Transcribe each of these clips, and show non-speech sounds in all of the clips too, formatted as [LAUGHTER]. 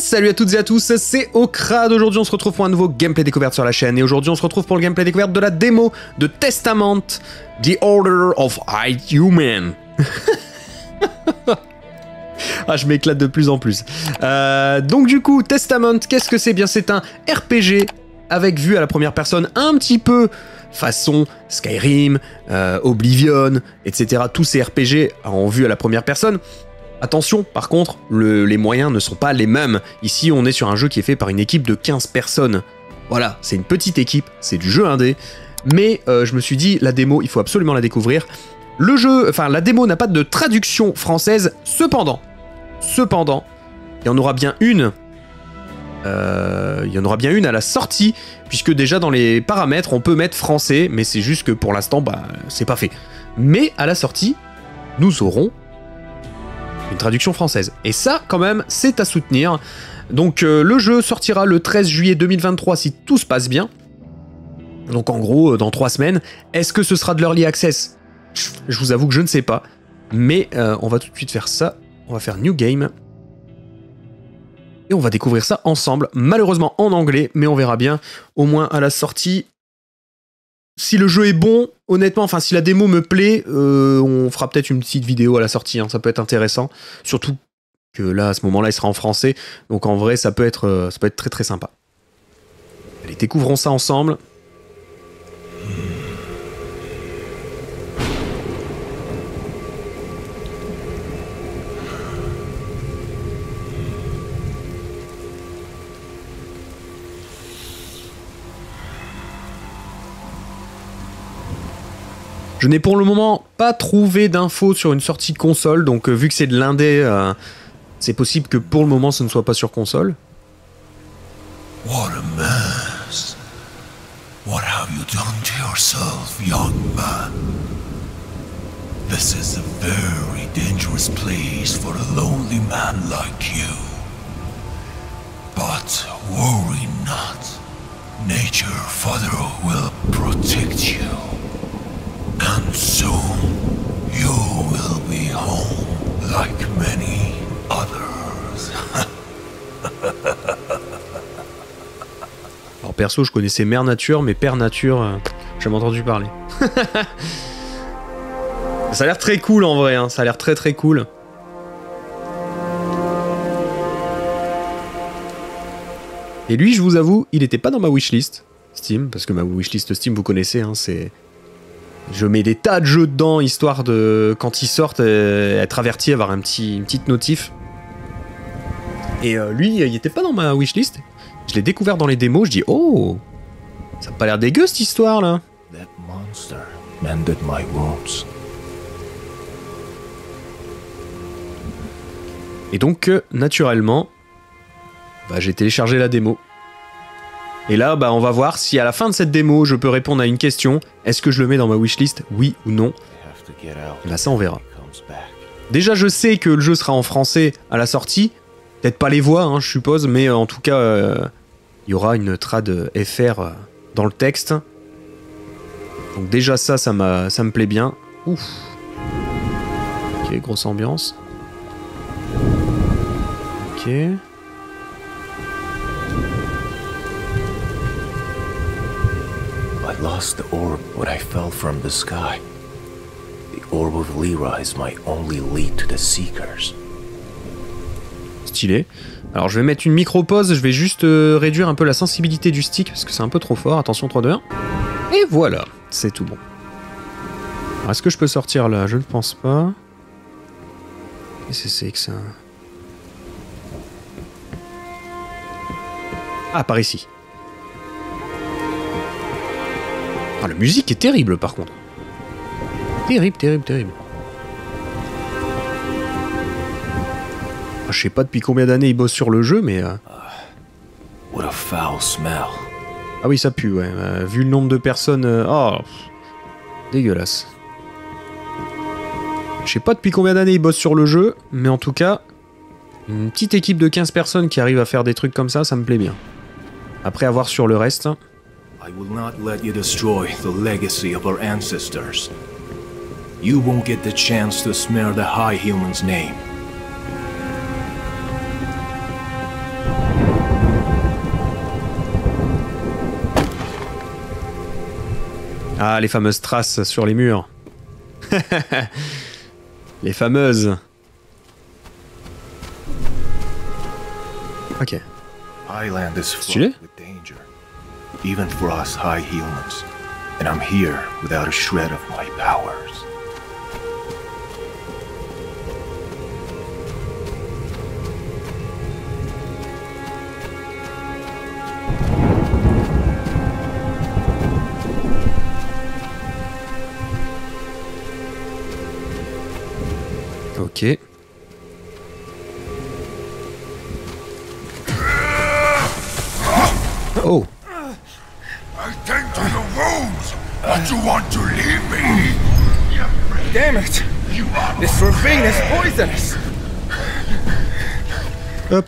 Salut à toutes et à tous, c'est Okrad. Aujourd'hui, on se retrouve pour un nouveau gameplay découverte sur la chaîne. Et aujourd'hui, on se retrouve pour le gameplay découverte de la démo de Testament, The Order of High Human. [LAUGHS] ah, je m'éclate de plus en plus. Euh, donc, du coup, Testament, qu'est-ce que c'est? Bien, c'est un RPG avec vue à la première personne, un petit peu façon Skyrim, euh, Oblivion, etc. Tous ces RPG en vue à la première personne. Attention, par contre, les moyens ne sont pas les mêmes. Ici, on est sur un jeu qui est fait par une équipe de 15 personnes. Voilà, c'est une petite équipe, c'est du jeu indé. Mais euh, je me suis dit, la démo, il faut absolument la découvrir. Le jeu, enfin, la démo n'a pas de traduction française. Cependant, cependant, il y en aura bien une. Euh, il y en aura bien une à la sortie, puisque déjà dans les paramètres, on peut mettre français, mais c'est juste que pour l'instant, bah, c'est pas fait. Mais à la sortie, nous aurons une traduction française. Et ça, quand même, c'est à soutenir. Donc euh, le jeu sortira le 13 juillet 2023 si tout se passe bien. Donc en gros, euh, dans trois semaines. Est-ce que ce sera de l'early access? Je vous avoue que je ne sais pas. Mais euh, on va tout de suite faire ça. On va faire New Game. Et on va découvrir ça ensemble. Malheureusement en anglais, mais on verra bien. Au moins à la sortie, si le jeu est bon, honnêtement, enfin si la démo me plaît, euh, on fera peut-être une petite vidéo à la sortie, hein, ça peut être intéressant. Surtout que là, à ce moment-là, il sera en français, donc en vrai, ça peut être, euh, ça peut être très très sympa. Allez, découvrons ça ensemble. Je n'ai pour le moment pas trouvé d'infos sur une sortie console, donc euh, vu que c'est de l'indé, euh, c'est possible que pour le moment ce ne soit pas sur console. What a mess. What have you done to yourself, young man? This is a very dangerous place for a lonely man like you. But worry not. Nature, Father, will protect you. And soon you will be home like many others. [LAUGHS] Alors perso, je connaissais Mère Nature, mais Père Nature, euh, j'ai jamais entendu parler. [LAUGHS] ça a l'air très cool en vrai, hein. ça a l'air très très cool. Et lui, je vous avoue, il n'était pas dans ma wishlist Steam, parce que ma wishlist Steam, vous connaissez, hein, c'est je mets des tas de jeux dedans, histoire de, quand ils sortent, euh, être averti, avoir un petit, une petite notif. Et euh, lui, il était pas dans ma wishlist. Je l'ai découvert dans les démos, je dis oh, ça a pas l'air dégueu cette histoire là. That monster mended my wounds. Et donc, euh, naturellement, bah, j'ai téléchargé la démo. Et là, bah, on va voir si à la fin de cette démo, je peux répondre à une question. Est-ce que je le mets dans ma wishlist? Oui ou non? Là, ça, on verra. Déjà, je sais que le jeu sera en français à la sortie. Peut-être pas les voix, hein, je suppose, mais euh, en tout cas, euh, il y aura une trad FR euh, dans le texte. Donc déjà ça, ça, ça me plaît bien. Ouf. Ok, grosse ambiance. Ok. Lost the orb when I fell from the sky. The orb of Lyrise might only lead to the Seekers. Stylé. Alors je vais mettre une micro-pause, je vais juste euh, réduire un peu la sensibilité du stick parce que c'est un peu trop fort. Attention 3, 2, 1. Et voilà, c'est tout bon. Est-ce que je peux sortir là? Je ne pense pas. Qu'est-ce que c'est que ça? Ah, par ici. Ah, la musique est terrible par contre. Terrible, terrible, terrible. Ah, je sais pas depuis combien d'années il bosse sur le jeu, mais. Euh... What a foul smell. Ah oui, ça pue, ouais. Euh, vu le nombre de personnes. Euh... Oh. Dégueulasse. Je sais pas depuis combien d'années il bosse sur le jeu, mais en tout cas, une petite équipe de 15 personnes qui arrive à faire des trucs comme ça, ça me plaît bien. Après avoir sur le reste. I will not let you destroy the legacy of our ancestors. You won't get the chance to smear the High Human's name. Ah, les fameuses traces sur les murs. [LAUGHS] les fameuses. Ok. Celui-là even for us high humans. And I'm here without a shred of my powers. Ok. Wounds, but you want to leave me? Damn it! This ravine is poisonous! Hop.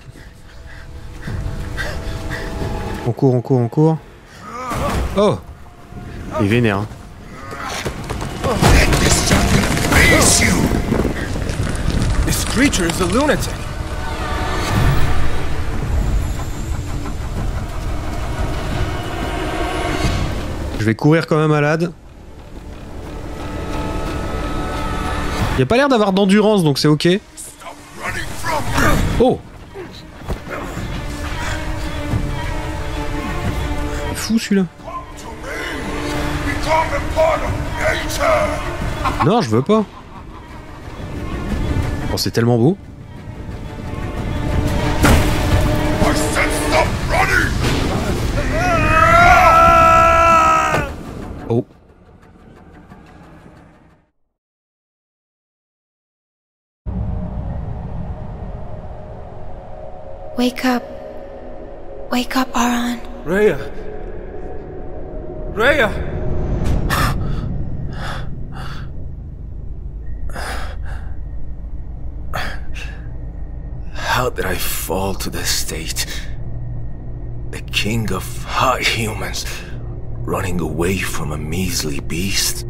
On court, on court, on court. Oh Il est vénère. hein. This jungle face you! This creature is a lunatic! Je vais courir comme un malade. Il a pas l'air d'avoir d'endurance, donc c'est ok. Oh fou celui-là. Non, je veux pas. Oh, c'est tellement beau. Wake up. Wake up, Aron. Rhea! Rhea! How did I fall to this state? The king of high humans, running away from a measly beast?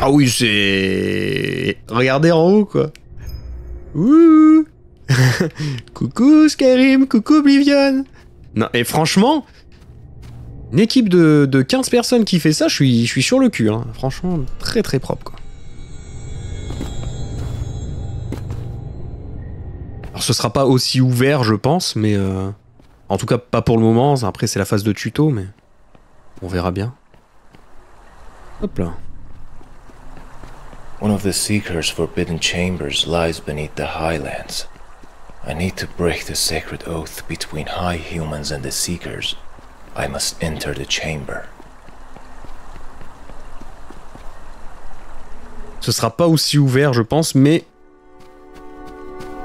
Ah oui, c'est... Regardez en haut, quoi. Ouh [LAUGHS] Coucou Skyrim, coucou Oblivion Non, et franchement, une équipe de, de 15 personnes qui fait ça, je suis, je suis sur le cul. hein. Franchement, très très propre, quoi. Alors ce sera pas aussi ouvert, je pense, mais... euh, En tout cas, pas pour le moment. Après, c'est la phase de tuto, mais... On verra bien. Hop là. One of the Seeker's forbidden chambers lies beneath the Highlands. I need to break the sacred oath between High Humans and the Seekers. I must enter the chamber. Ce sera pas aussi ouvert, je pense, mais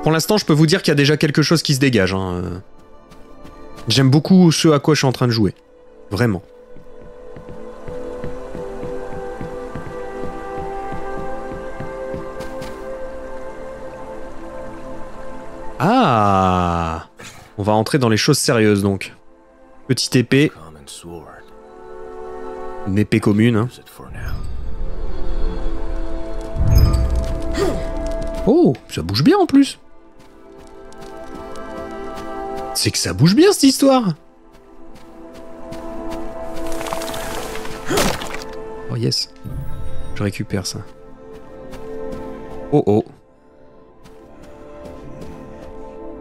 pour l'instant, je peux vous dire qu'il y a déjà quelque chose qui se dégage. hein. J'aime beaucoup ce à quoi je suis en train de jouer, vraiment. Ah On va entrer dans les choses sérieuses donc. Petite épée, une épée commune. hein. Oh, ça bouge bien en plus. C'est que ça bouge bien cette histoire. Oh yes. Je récupère ça. Oh oh.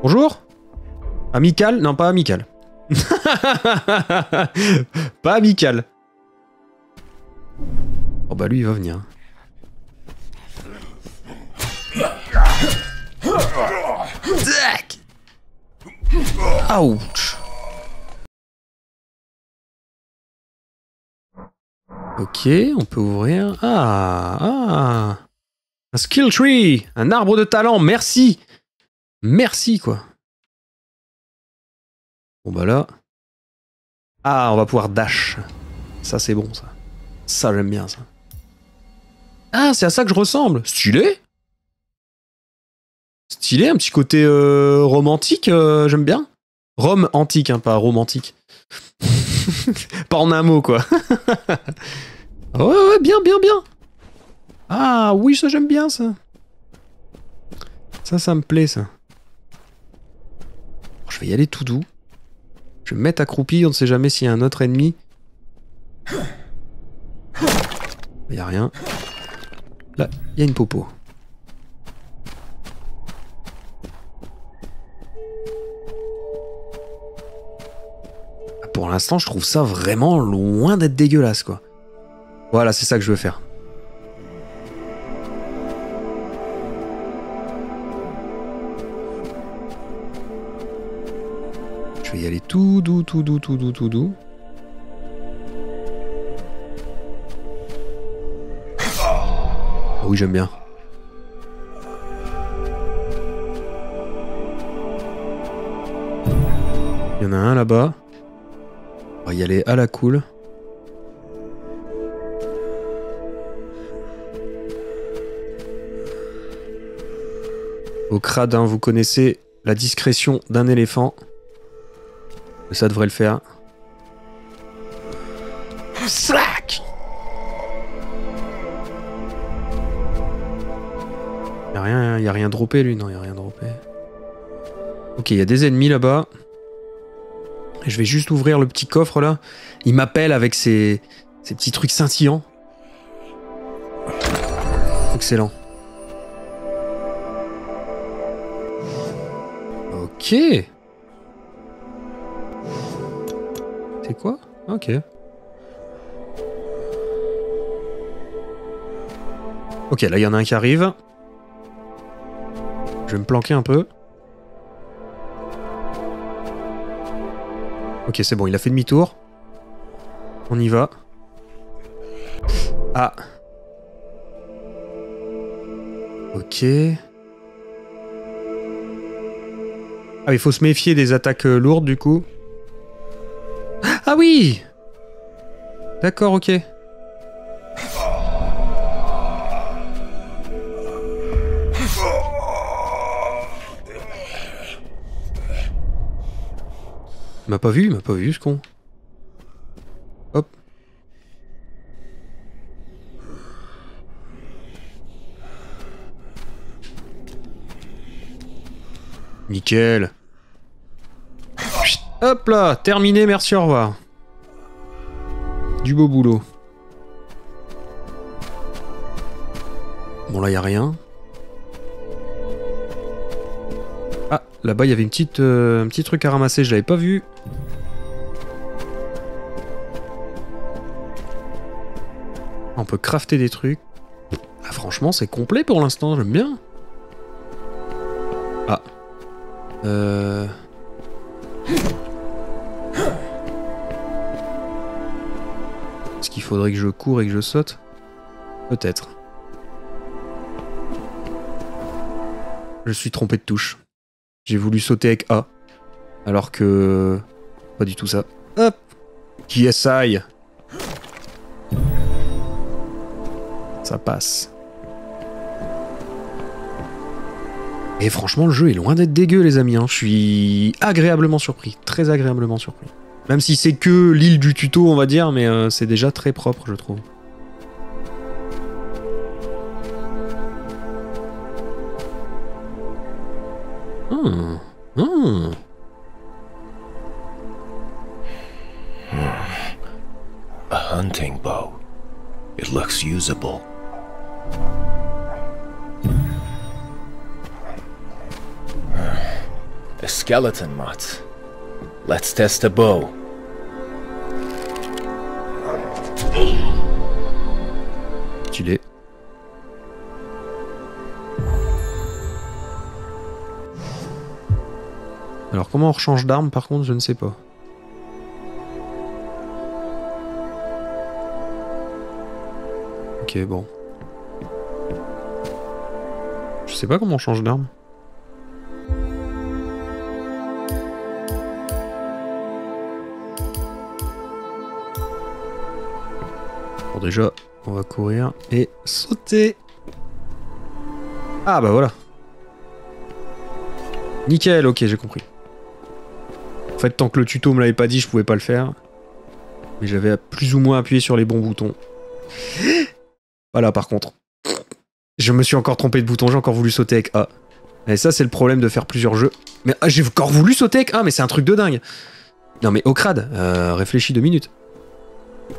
Bonjour Amical Non, pas amical. [LAUGHS] pas amical. Oh bah lui il va venir. Tac Ouch Ok, on peut ouvrir. Ah, ah Un skill tree Un arbre de talent, merci Merci, quoi. Bon bah là... Ah, on va pouvoir dash. Ça, c'est bon, ça. Ça, j'aime bien, ça. Ah, c'est à ça que je ressemble Stylé Stylé, un petit côté euh, romantique, euh, j'aime bien. Rome antique, hein, pas romantique. [LAUGHS] pas en un mot, quoi. [LAUGHS] ouais, ouais, bien, bien, bien. Ah, oui, ça, j'aime bien, ça. Ça, ça me plaît, ça. Je vais y aller tout doux. Je vais me mettre accroupi, on ne sait jamais s'il y a un autre ennemi. Y a rien. Là, y a une popo. Pour l'instant, je trouve ça vraiment loin d'être dégueulasse, quoi. Voilà, c'est ça que je veux faire. Tout doux, tout doux, tout doux, tout doux. Ah oui, j'aime bien. Il y en a un là-bas. On va y aller à la cool. Au crade, hein, vous connaissez la discrétion d'un éléphant. Ça devrait le faire. Slack Y'a rien, y a rien droppé lui, non, y a rien droppé. Ok, il y a des ennemis là-bas. Je vais juste ouvrir le petit coffre là. Il m'appelle avec ses, ses petits trucs scintillants. Excellent. Ok. Quoi? Ok. Ok, là il y en a un qui arrive. Je vais me planquer un peu. Ok, c'est bon, il a fait demi-tour. On y va. Ah. Ok. Ah, il faut se méfier des attaques lourdes du coup. Ah oui D'accord, ok. Il m'a pas vu, il m'a pas vu ce con. Hop. Nickel. Hop là, terminé, merci, au revoir. Du beau boulot. Bon là, y a rien. Ah, là-bas, il y avait une petite, euh, un petit truc à ramasser, je l'avais pas vu. On peut crafter des trucs. Ah, franchement, c'est complet pour l'instant, j'aime bien. Ah. Euh... qu'il faudrait que je cours et que je saute Peut-être. Je suis trompé de touche. J'ai voulu sauter avec A. Alors que... Pas du tout ça. Hop KSI Ça passe. Et franchement, le jeu est loin d'être dégueu, les amis. hein. Je suis agréablement surpris. Très agréablement surpris. Même si c'est que l'île du tuto, on va dire, mais euh, c'est déjà très propre, je trouve. Hmm. Hmm. A hunting bow. It looks usable. A skeleton mutt. Let's test a bow. Stylé. Alors comment on rechange d'arme par contre je ne sais pas. Ok bon. Je sais pas comment on change d'arme. Déjà, on va courir et sauter. Ah bah voilà. Nickel, ok, j'ai compris. En fait, tant que le tuto me l'avait pas dit, je pouvais pas le faire. Mais j'avais plus ou moins appuyé sur les bons boutons. [GASPS] Voilà, par contre. Je me suis encore trompé de bouton, j'ai encore voulu sauter avec A. Et ça, c'est le problème de faire plusieurs jeux. Mais ah, j'ai encore voulu sauter avec A, mais c'est un truc de dingue. Non mais au euh, réfléchis deux minutes.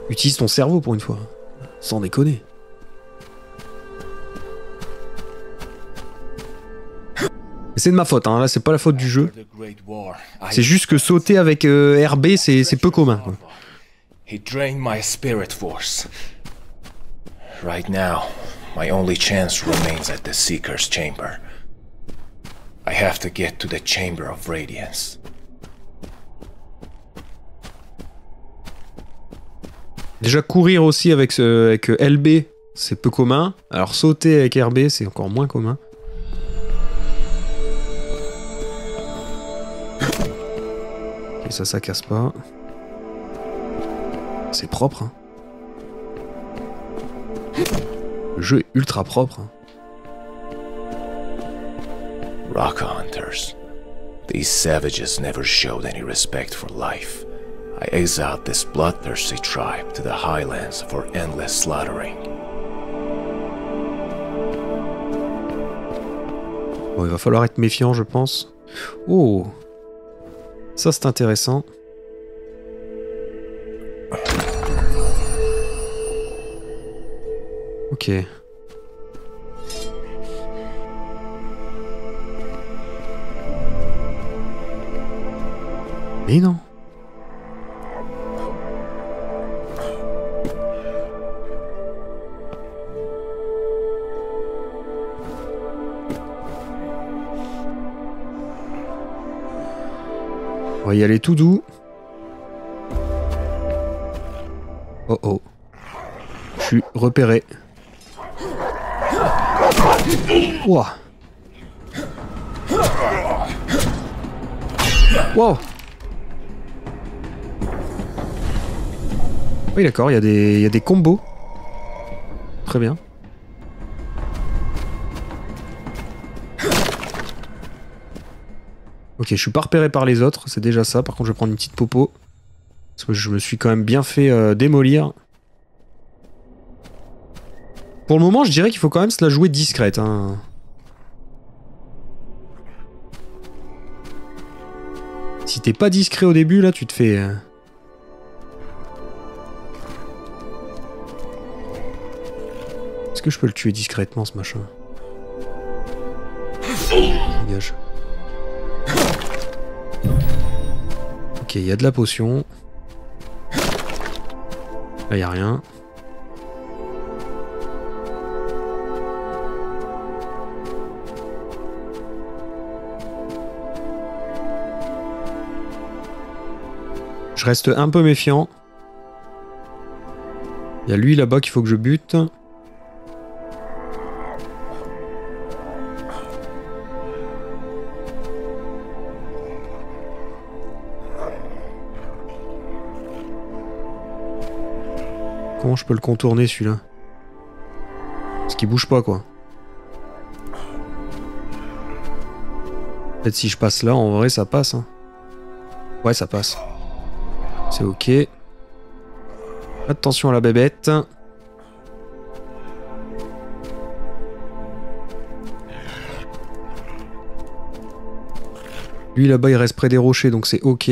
Utilise ton cerveau pour une fois. Sans déconner. C'est de ma faute, hein. là c'est pas la faute du jeu. C'est juste que sauter avec euh, RB c'est peu commun. Quoi. He drained my spirit force. Right now, my only chance remains at the Seeker's Chamber. I have to get to the Chamber of Radiance. Déjà courir aussi avec, euh, LB c'est peu commun. Alors sauter avec RB c'est encore moins commun. Ok ça ça casse pas. C'est propre. hein. Le jeu est ultra propre. hein. Rock hunters. These savages never showed any respect for life. I exiled this bloodthirsty tribe to the highlands for endless slaughtering. Bon, il va falloir être méfiant, je pense. Oh Ça, c'est intéressant. Ok. Mais non va y aller tout doux. Oh oh. Je suis repéré. Ouah. Wow. Oui d'accord, il y a des combos. Très bien. Ok, je suis pas repéré par les autres, c'est déjà ça. Par contre, je vais prendre une petite popo. Parce que je me suis quand même bien fait euh, démolir. Pour le moment, je dirais qu'il faut quand même se la jouer discrète. Hein. Si t'es pas discret au début, là, tu te fais... euh, Est-ce que je peux le tuer discrètement, ce machin? Dégage. Il y a de la potion. Là, il y a rien. Je reste un peu méfiant. Il y a lui là-bas qu'il faut que je bute. Comment je peux le contourner celui-là Parce qu'il bouge pas quoi. Peut-être si je passe là, en vrai ça passe. hein. Ouais, ça passe. C'est ok. Attention à la bébête. Lui là-bas il reste près des rochers donc c'est ok.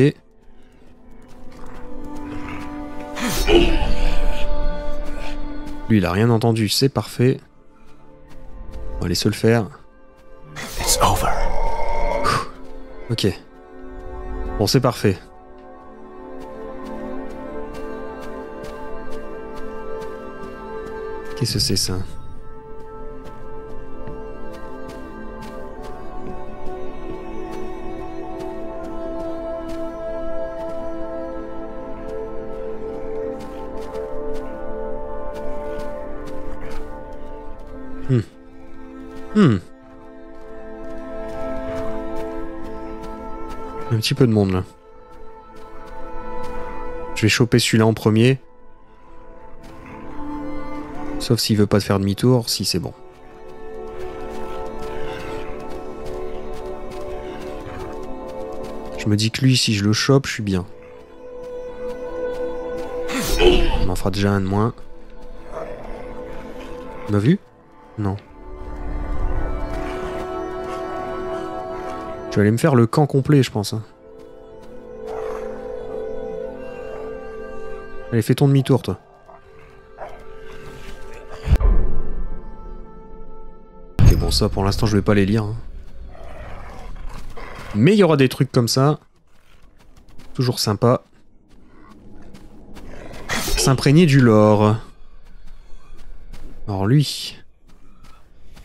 Lui il a rien entendu, c'est parfait. On va se le faire. It's over. Ok. Bon c'est parfait. Qu'est-ce que c'est ça? Hmm. Un petit peu de monde là. Je vais choper celui-là en premier. Sauf s'il veut pas faire demi-tour, si c'est bon. Je me dis que lui, si je le chope, je suis bien. On m'en fera déjà un de moins. M'a vu? Non. Je vais aller me faire le camp complet, je pense. hein. Allez, fais ton demi-tour, toi. Ok, bon, ça, pour l'instant, je vais pas les lire. hein. Mais il y aura des trucs comme ça. Toujours sympa. S'imprégner du lore. Alors lui.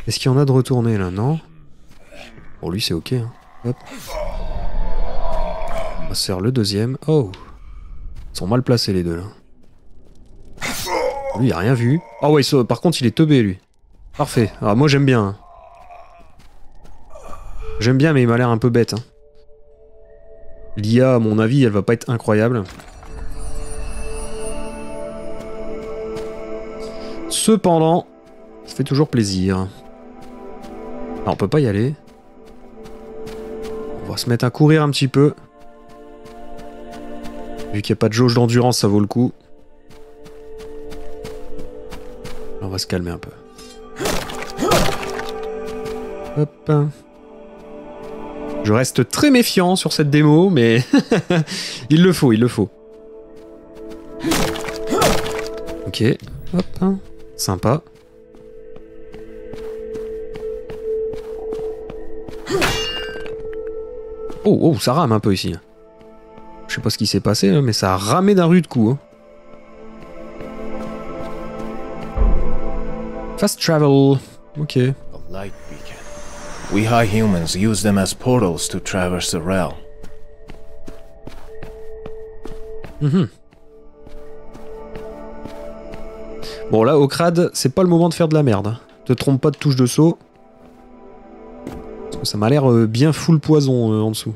Est-ce qu'il y en a de retourné là? Non? Pour lui c'est ok. hein. Hop. On va se faire le deuxième. Oh Ils sont mal placés les deux là. Lui il a rien vu. Ah ouais, ça- par contre il est teubé lui. Parfait. Ah, moi j'aime bien. hein. J'aime bien mais il m'a l'air un peu bête. hein. L'IA à mon avis elle va pas être incroyable. Cependant, ça fait toujours plaisir. Ah, on peut pas y aller. On va se mettre à courir un petit peu. Vu qu'il n'y a pas de jauge d'endurance, ça vaut le coup. On va se calmer un peu. Hop. Je reste très méfiant sur cette démo, mais [LAUGHS] il le faut, il le faut. Ok, hop, sympa. Oh, oh, ça rame un peu ici. Je sais pas ce qui s'est passé, hein, mais ça a ramé d'un rude coup. hein. Fast travel. Ok. A light beacon. We high humans use them as portals to traverse the realm. Bon, là, au crade, c'est pas le moment de faire de la merde. hein. Te trompe pas de touche de saut. Ça m'a l'air euh, bien full poison euh, en dessous.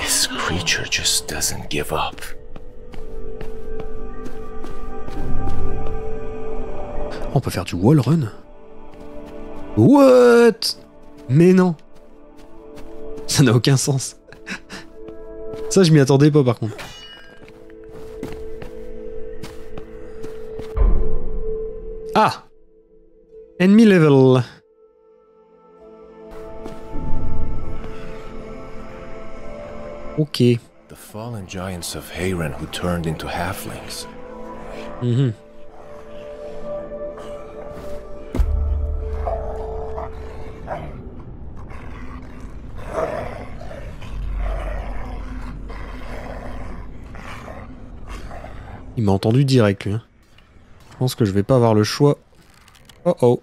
This creature just doesn't give up. On peut faire du wall run What? Mais non Ça n'a aucun sens. Ça, je m'y attendais pas par contre. Enemy level. Ok. The fallen giants of Hayren who turned into halflings. Mhm. Il m'a entendu direct lui. hein. Je pense que je vais pas avoir le choix. Oh oh.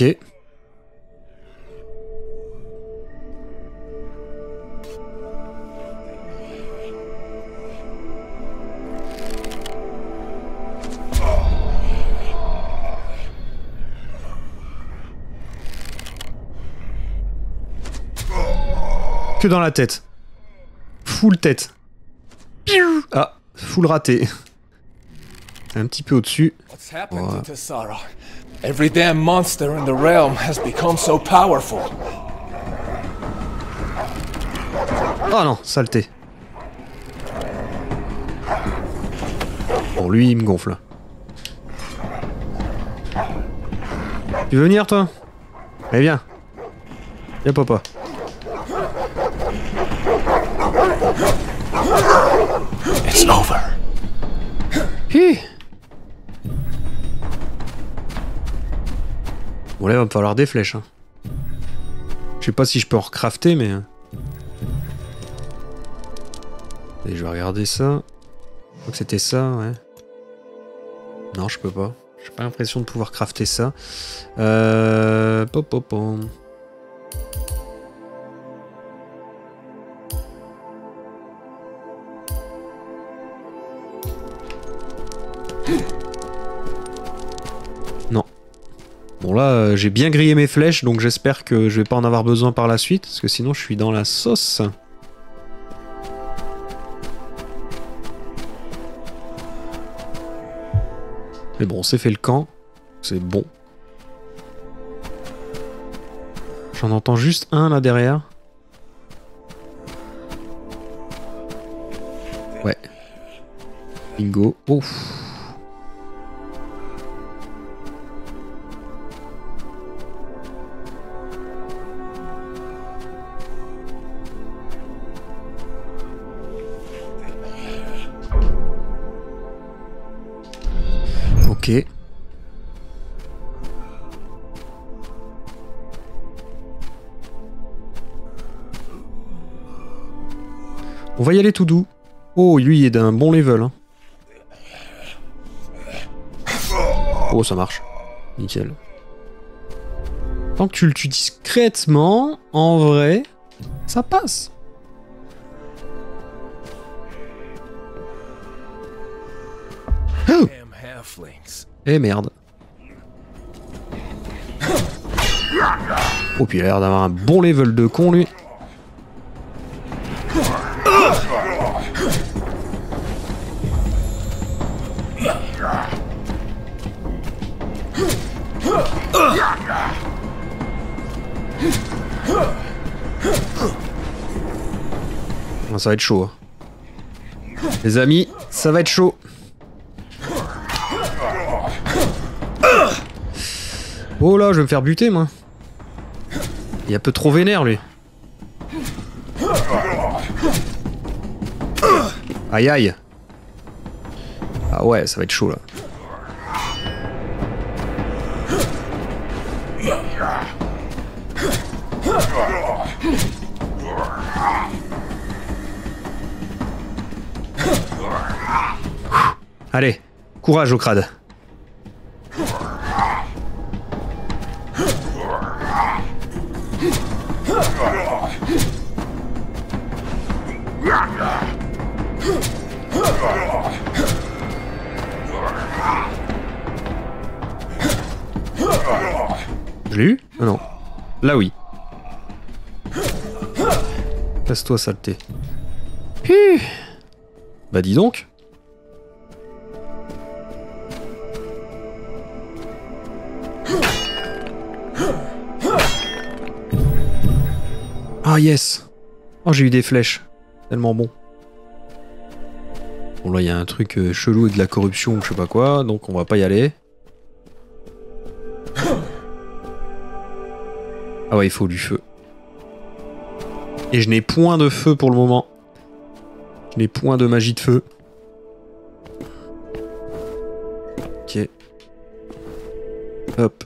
Ok. Que dans la tête. Full tête. Ah, full raté. [LAUGHS] Un petit peu au-dessus. What's happened to Tessara? Every damn monster in the realm has become so powerful. Oh non, saleté. Bon, lui, il me gonfle. Tu veux venir, toi? Allez, viens. Viens, papa. It's over. Hi. Bon, là, il va me falloir des flèches. hein. Je sais pas si je peux en recrafter, mais... euh. Et je vais regarder ça. Je crois que c'était ça, ouais. Non, je peux pas. J'ai pas l'impression de pouvoir crafter ça. Euh... pop, pop, pom. Bon là, euh, j'ai bien grillé mes flèches, donc j'espère que je vais pas en avoir besoin par la suite, parce que sinon je suis dans la sauce. Mais bon, on s'est fait le camp. C'est bon. J'en entends juste un là derrière. Ouais. Bingo. Ouf. On va y aller tout doux. Oh, lui il est d'un bon level. hein. Oh, ça marche. Nickel. Tant que tu le tues discrètement, en vrai, ça passe. Eh merde. Oh, puis il a l'air d'avoir un bon level de con, lui. Ça va être chaud. hein. Les amis, ça va être chaud. Oh là, je vais me faire buter, moi. Il est un peu trop vénère, lui. Aïe aïe. Ah ouais, ça va être chaud, là. Allez, courage au crade. Je l'ai eu Ah Non. Là oui. Casse-toi saleté. Bah dis donc. Ah yes Oh j'ai eu des flèches. Tellement bon. Bon là il y a un truc euh, chelou et de la corruption ou je sais pas quoi, donc on va pas y aller. Ah ouais il faut du feu. Et je n'ai point de feu pour le moment. Je n'ai point de magie de feu. Ok. Hop.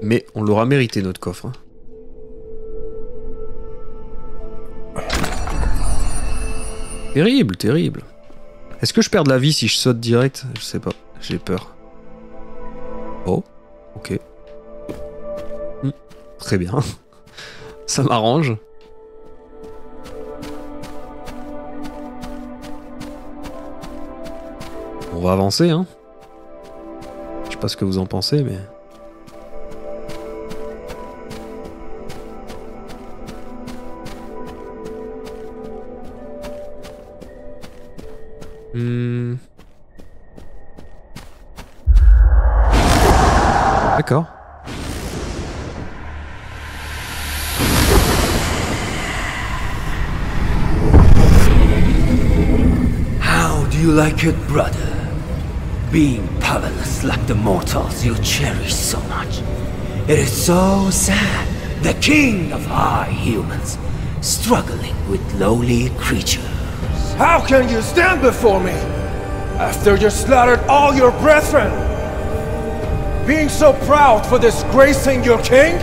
Mais on l'aura mérité notre coffre. hein. Terrible, terrible. Est-ce que je perds de la vie si je saute direct? Je sais pas, j'ai peur. Oh, ok. Hmm, Très bien. [LAUGHS] Ça m'arrange. On va avancer, hein. Je sais pas ce que vous en pensez, mais... Hmm. D'accord. How do you like it, brother? Being powerless like the mortals you cherish so much. It is so sad. The king of high humans, struggling with lowly creatures. How can you stand before me? After you slaughtered all your brethren? Being so proud for disgracing your king?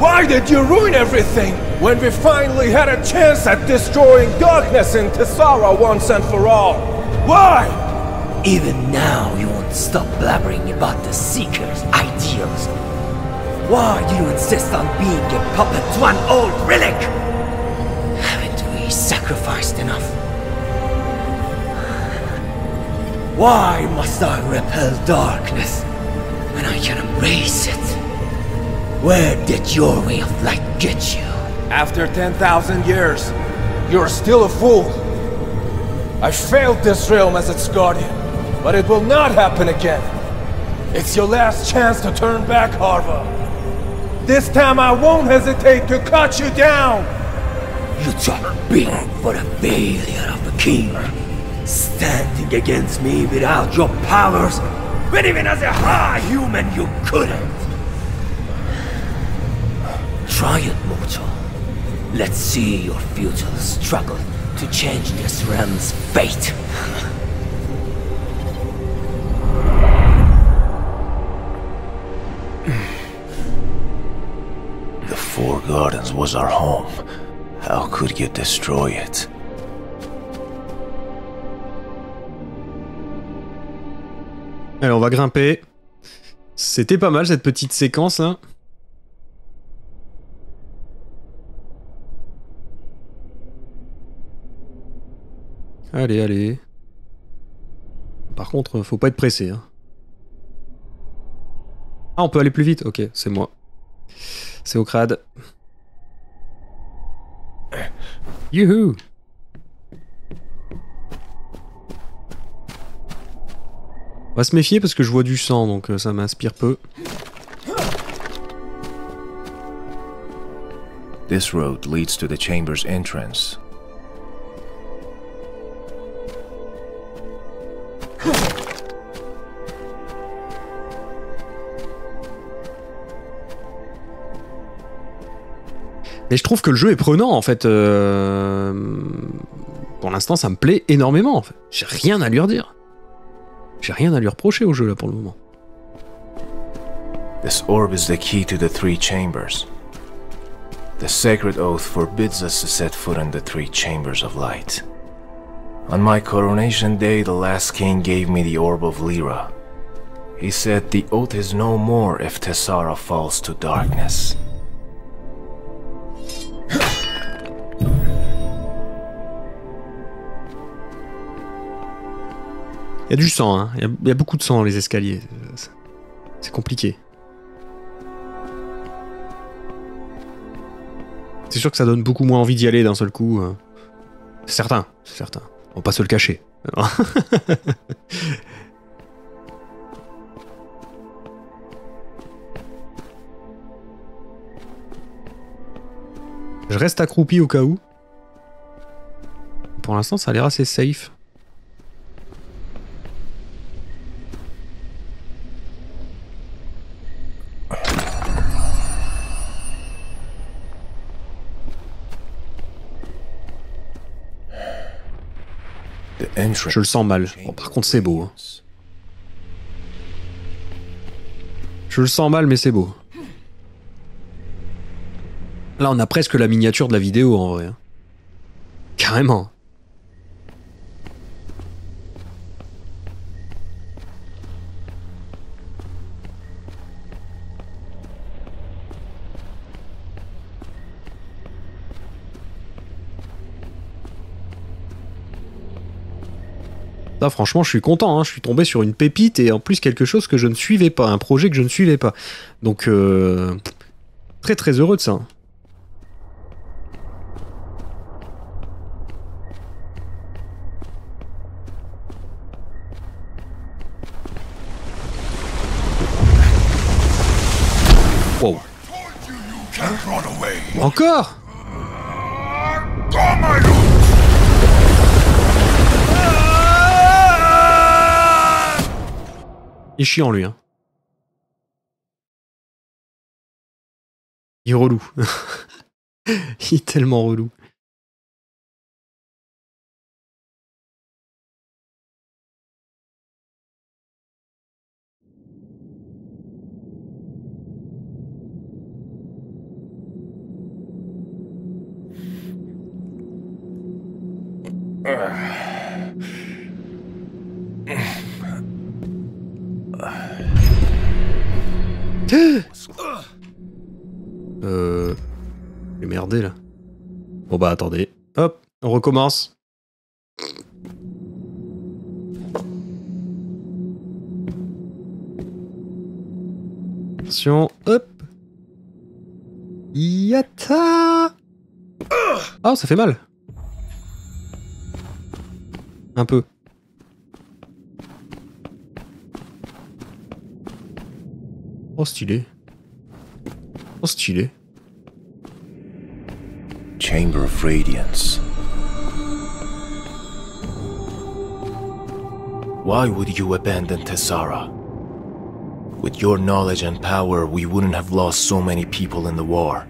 Why did you ruin everything when we finally had a chance at destroying darkness in Tessara once and for all? Why? Even now, you won't stop blabbering about the Seeker's ideals. Why do you insist on being a puppet to an old relic? Why must I repel darkness when I can embrace it? Where did your way of light get you? After 10,000 years, you're still a fool. I failed this realm as its guardian, but it will not happen again. It's your last chance to turn back, Harva. This time I won't hesitate to cut you down! You talk big for the failure of the king. Standing against me without your powers, but even as a high human you couldn't! Try it, mortal. Let's see your futile struggle to change this realm's fate. the Four Gardens was our home. How could you destroy it? Allez, on va grimper. C'était pas mal cette petite séquence là. Allez, allez. Par contre, faut pas être pressé. hein. Ah, on peut aller plus vite Ok, c'est moi. C'est au crade. Youhou On va se méfier parce que je vois du sang, donc euh, ça m'inspire peu. This road leads to the chamber's entrance. Mais je trouve que le jeu est prenant en fait. euh, Pour l'instant, ça me plaît énormément. En fait. J'ai rien à lui redire. J'ai rien à lui reprocher au jeu là pour le moment. This orb is the key to the three chambers. The sacred oath forbids us to set foot in the three chambers of light. On my coronation day, the last king gave me the orb of Lyra. He said the oath is no more if Tessara falls to darkness. Il y a du sang, hein. il, y a, beaucoup de sang dans les escaliers. C'est- compliqué. C'est sûr que ça donne beaucoup moins envie d'y aller d'un seul coup. euh. C'est certain, c'est certain. On va pas se le cacher. [LAUGHS] Je reste accroupi au cas où. Pour l'instant, ça a l'air assez safe. The entrance. Je le sens mal. Par contre, c'est beau. hein. Je le sens mal, mais c'est beau. Là, on a presque la miniature de la vidéo en vrai. hein. Carrément. Franchement, je suis content. hein. Je suis tombé sur une pépite et en plus quelque chose que je ne suivais pas, un projet que je ne suivais pas. Donc, euh, très très heureux de ça. Away. Encore? Il est chiant lui. Hein. Il est relou. [LAUGHS] Il est tellement relou. Bah attendez. Hop, on recommence. Attention, hop. Yata Oh, ça fait mal. Un peu. Oh, stylé. Oh, stylé. Chamber of Radiance. Why would you abandon Tessara? With your knowledge and power, we wouldn't have lost so many people in the war.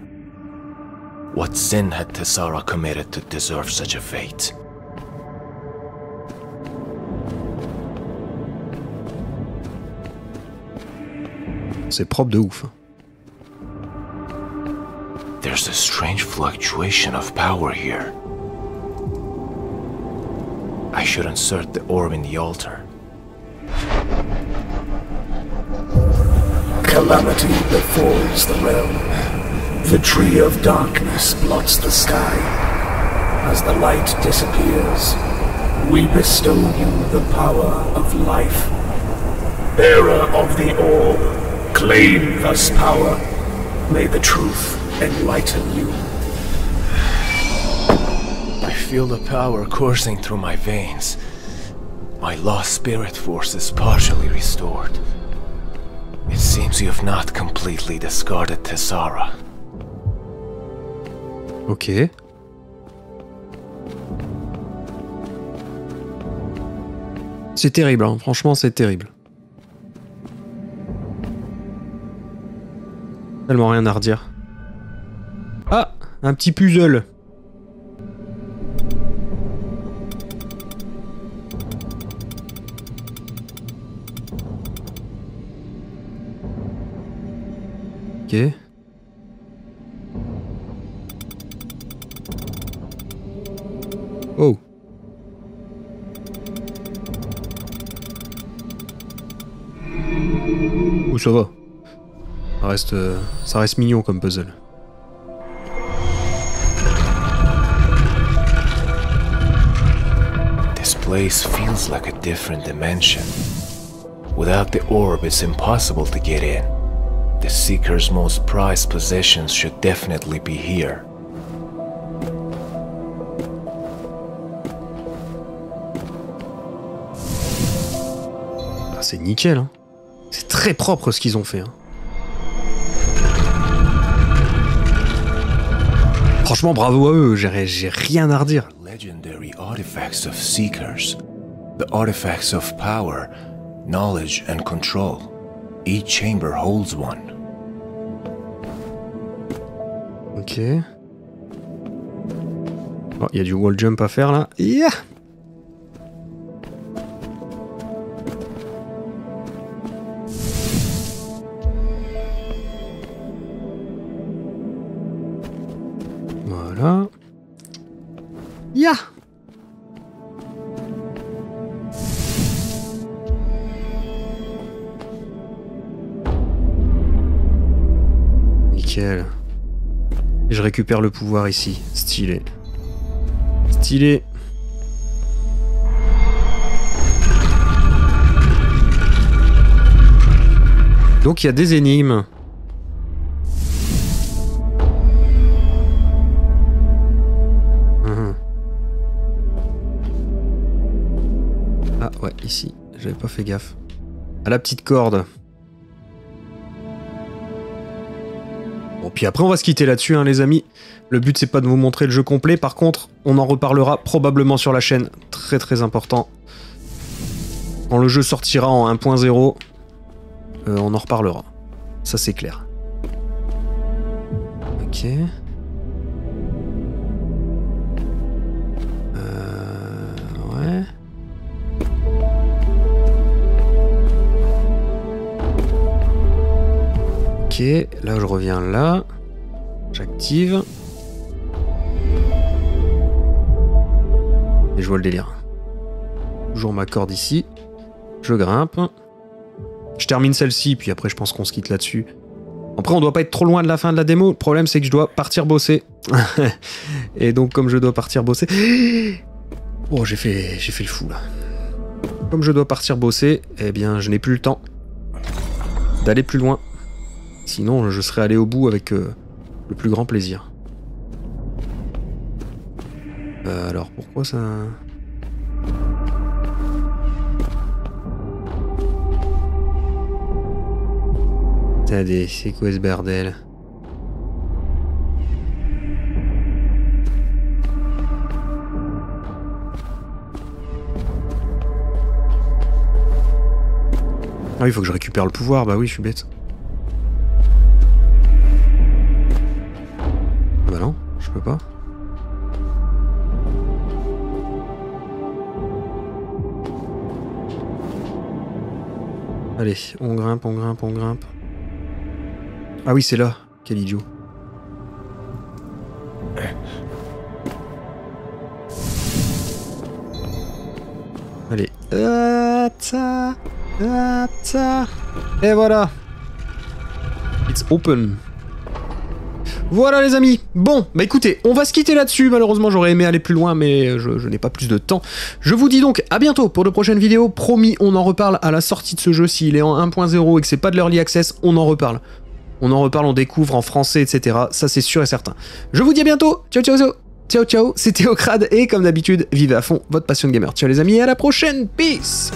What sin had Tessara committed to deserve such a fate? C'est propre de ouf. There's a strange fluctuation of power here. I should insert the orb in the altar. Calamity befalls the realm. The tree of darkness blots the sky. As the light disappears, we bestow you the power of life. Bearer of the orb, claim this power. May the truth enlighten you. I feel the power coursing through my veins. My lost spirit force is partially restored. It seems you have not completely discarded Tessara. Ok. C'est terrible, hein. franchement c'est terrible. Tellement rien à redire. Un petit puzzle Ok. Oh. Oh, ça va. Reste, euh, ça reste mignon comme puzzle. Place feels like a different dimension. Without the orb, it's impossible to get in. The Seeker's most prized possessions should definitely be here. Ah, c'est nickel, hein. C'est très propre ce qu'ils ont fait. hein. Franchement, bravo à eux, j'ai j'ai rien à redire. Legendary artifacts of Seekers. The artifacts of power, knowledge, and control. Each chamber holds one. Ok. Oh, il y a du wall jump à faire là. Yeah récupère le pouvoir ici. Stylé. Stylé. Donc il y a des énigmes. Mhm. Ah ouais, ici. J'avais pas fait gaffe. À la petite corde. Puis après, on va se quitter là-dessus, hein, les amis. Le but, c'est pas de vous montrer le jeu complet. Par contre, on en reparlera probablement sur la chaîne. Très très important. Quand le jeu sortira en 1.0, euh, on en reparlera. Ça, c'est clair. Ok. Là je reviens là. J'active. Et je vois le délire. Toujours ma corde ici. Je grimpe. Je termine celle-ci, puis après je pense qu'on se quitte là-dessus. Après on doit pas être trop loin de la fin de la démo. Le problème c'est que je dois partir bosser. [LAUGHS] Et donc comme je dois partir bosser... [GASPS] Oh j'ai fait, j'ai fait le fou là. Comme je dois partir bosser, eh bien je n'ai plus le temps d'aller plus loin. Sinon, je serais allé au bout avec euh, le plus grand plaisir. Euh, alors, pourquoi ça... Attendez, c'est quoi ce bordel? Ah il faut que je récupère le pouvoir, bah oui, je suis bête. non, je peux pas. Allez, on grimpe, on grimpe, on grimpe. Ah oui, c'est là. Quel idiot. Allez. Et voilà. It's open. Voilà les amis. Bon, bah écoutez, on va se quitter là-dessus. Malheureusement, j'aurais aimé aller plus loin, mais je, je n'ai pas plus de temps. Je vous dis donc à bientôt pour de prochaines vidéos. Promis, on en reparle à la sortie de ce jeu. S'il est en 1.0 et que c'est pas de l'early access, on en reparle. On en reparle, on découvre en français, etc. Ça, c'est sûr et certain. Je vous dis à bientôt. Ciao, ciao, ciao. Ciao, ciao. C'était Ocrad et comme d'habitude, vivez à fond votre passion de gamer. Ciao les amis et à la prochaine. Peace.